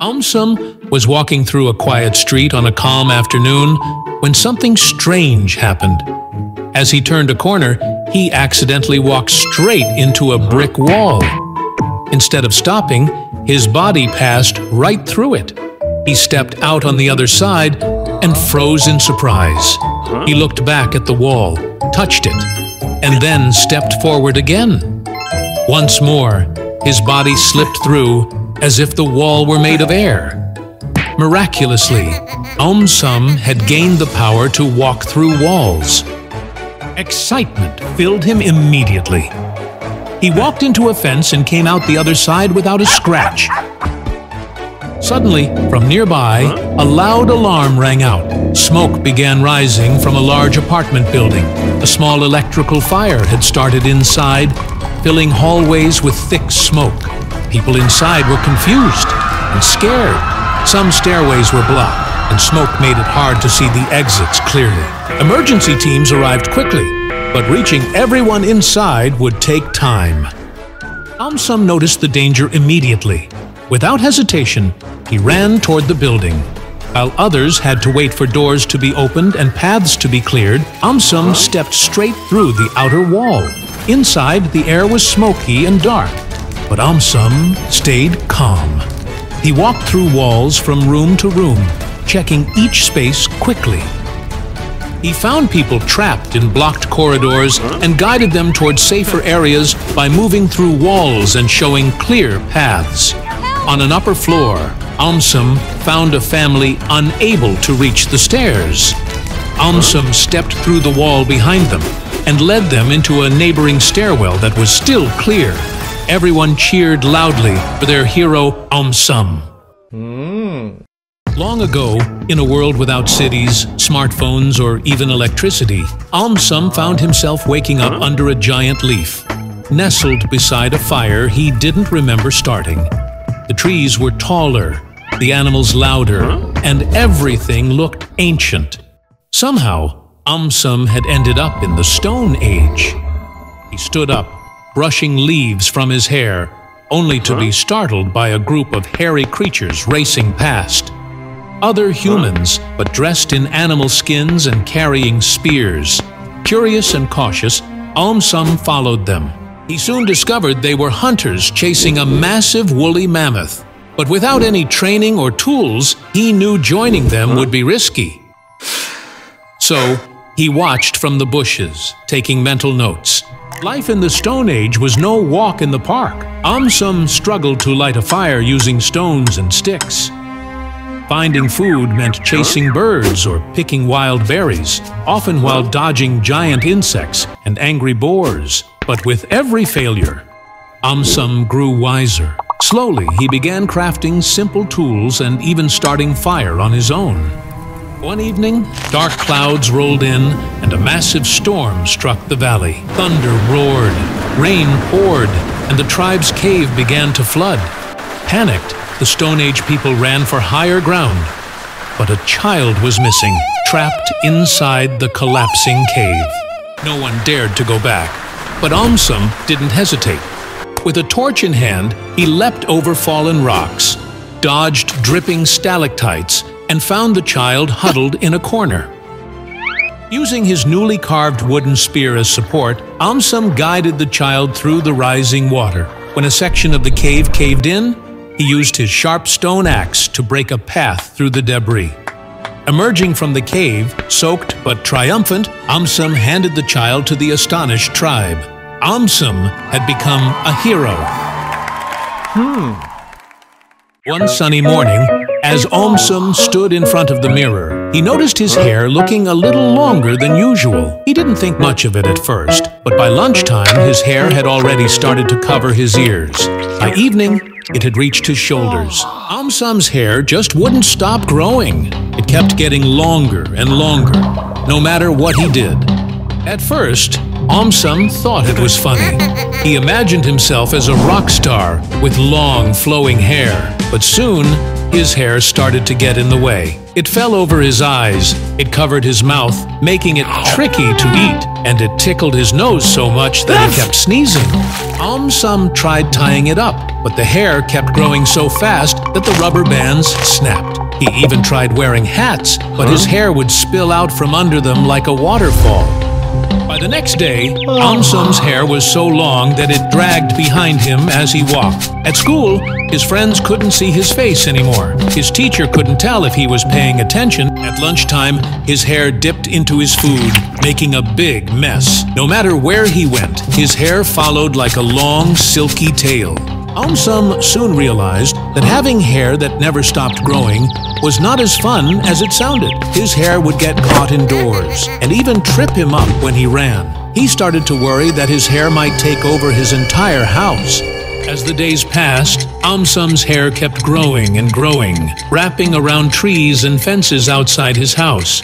AumSum was walking through a quiet street on a calm afternoon when something strange happened. As he turned a corner, he accidentally walked straight into a brick wall. Instead of stopping, his body passed right through it. He stepped out on the other side and froze in surprise. He looked back at the wall, touched it, and then stepped forward again. Once more, his body slipped through as if the wall were made of air. Miraculously, AumSum had gained the power to walk through walls. Excitement filled him immediately. He walked into a fence and came out the other side without a scratch. Suddenly, from nearby, a loud alarm rang out. Smoke began rising from a large apartment building. A small electrical fire had started inside, filling hallways with thick smoke. People inside were confused and scared. Some stairways were blocked, and smoke made it hard to see the exits clearly. Emergency teams arrived quickly, but reaching everyone inside would take time. AumSum noticed the danger immediately. Without hesitation, he ran toward the building. While others had to wait for doors to be opened and paths to be cleared, AumSum stepped straight through the outer wall. Inside, the air was smoky and dark, but AumSum stayed calm. He walked through walls from room to room, checking each space quickly. He found people trapped in blocked corridors and guided them toward safer areas by moving through walls and showing clear paths. On an upper floor, AumSum found a family unable to reach the stairs. AumSum stepped through the wall behind them and led them into a neighboring stairwell that was still clear. Everyone cheered loudly for their hero AumSum. Long ago, in a world without cities, smartphones, or even electricity, AumSum found himself waking up under a giant leaf. Nestled beside a fire he didn't remember starting. The trees were taller, the animals louder, and everything looked ancient. Somehow, AumSum had ended up in the Stone Age. He stood up, brushing leaves from his hair, only to be startled by a group of hairy creatures racing past. Other humans, but dressed in animal skins and carrying spears. Curious and cautious, AumSum followed them. He soon discovered they were hunters chasing a massive woolly mammoth. But without any training or tools, he knew joining them would be risky. So, he watched from the bushes, taking mental notes. Life in the Stone Age was no walk in the park. AumSum struggled to light a fire using stones and sticks. Finding food meant chasing birds or picking wild berries, often while dodging giant insects and angry boars. But with every failure, AumSum grew wiser. Slowly, he began crafting simple tools and even starting fire on his own. One evening, dark clouds rolled in and a massive storm struck the valley. Thunder roared, rain poured, and the tribe's cave began to flood. Panicked, the Stone Age people ran for higher ground. But a child was missing, trapped inside the collapsing cave. No one dared to go back, but AumSum didn't hesitate. With a torch in hand, he leapt over fallen rocks, dodged dripping stalactites, and found the child huddled in a corner. Using his newly carved wooden spear as support, AumSum guided the child through the rising water. When a section of the cave caved in, he used his sharp stone axe to break a path through the debris. Emerging from the cave, soaked but triumphant, AumSum handed the child to the astonished tribe. AumSum had become a hero. Hmm. One sunny morning, as AumSum stood in front of the mirror, he noticed his hair looking a little longer than usual. He didn't think much of it at first, but by lunchtime his hair had already started to cover his ears. By evening, it had reached his shoulders. AumSum's hair just wouldn't stop growing. It kept getting longer and longer, no matter what he did. At first, AumSum thought it was funny. He imagined himself as a rock star with long, flowing hair. But soon, his hair started to get in the way. It fell over his eyes, it covered his mouth, making it tricky to eat, and it tickled his nose so much that he kept sneezing. AumSum tried tying it up, but the hair kept growing so fast that the rubber bands snapped. He even tried wearing hats, but his hair would spill out from under them like a waterfall. By the next day, AumSum's hair was so long that it dragged behind him as he walked. At school, his friends couldn't see his face anymore. His teacher couldn't tell if he was paying attention. At lunchtime, his hair dipped into his food, making a big mess. No matter where he went, his hair followed like a long, silky tail. AumSum soon realized that having hair that never stopped growing was not as fun as it sounded. His hair would get caught indoors and even trip him up when he ran. He started to worry that his hair might take over his entire house. As the days passed, AumSum's hair kept growing and growing, wrapping around trees and fences outside his house.